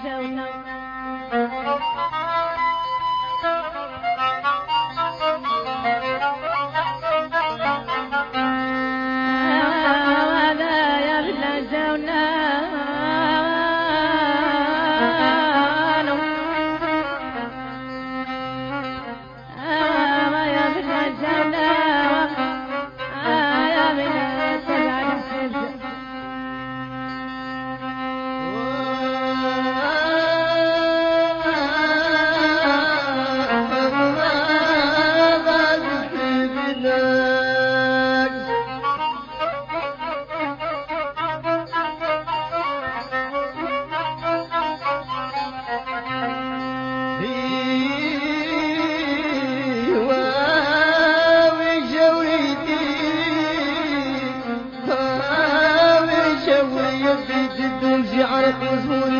zone. موقفه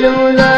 流浪。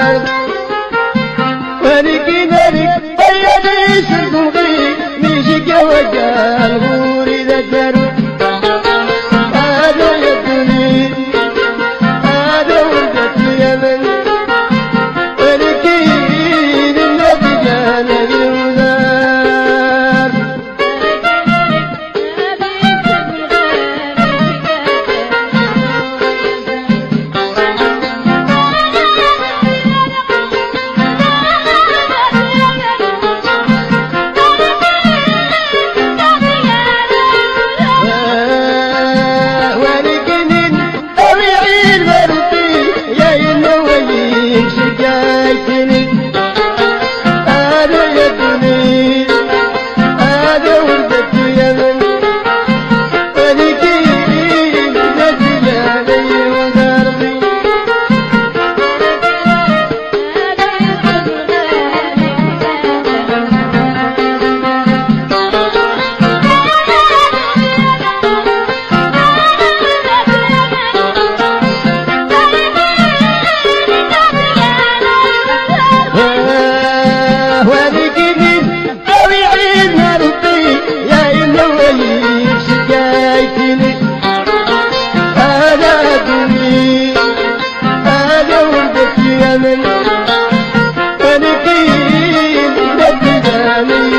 Amen.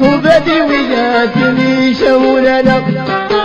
وخبتي وجاتني شمولنا هذا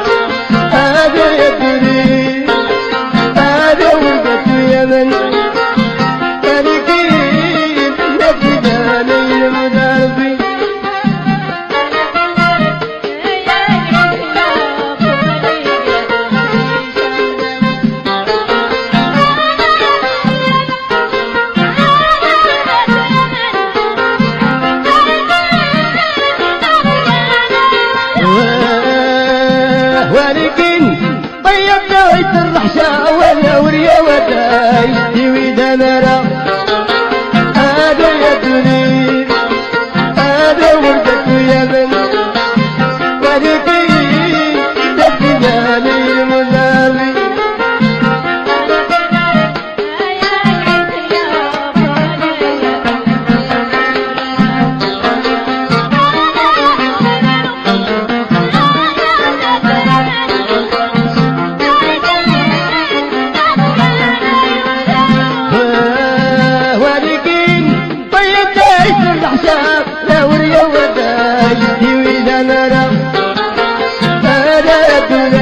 وريا وداي يشتوي do.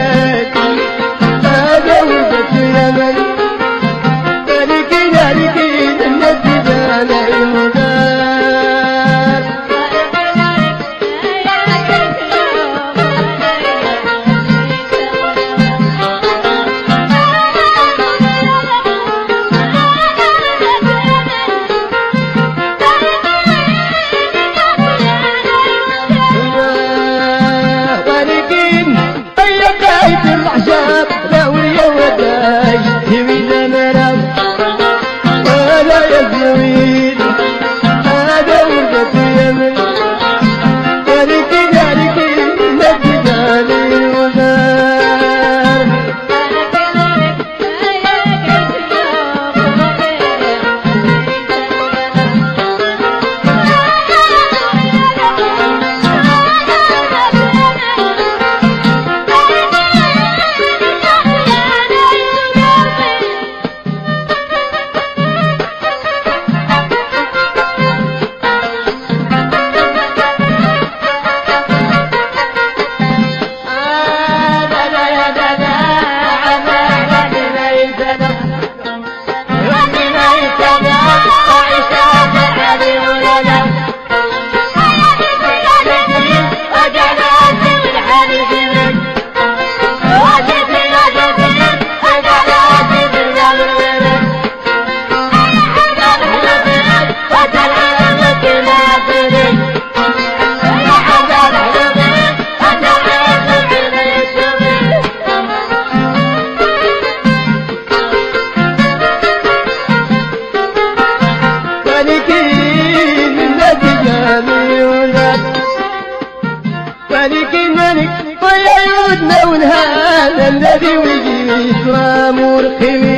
الذي ويجي يسرى مرخمين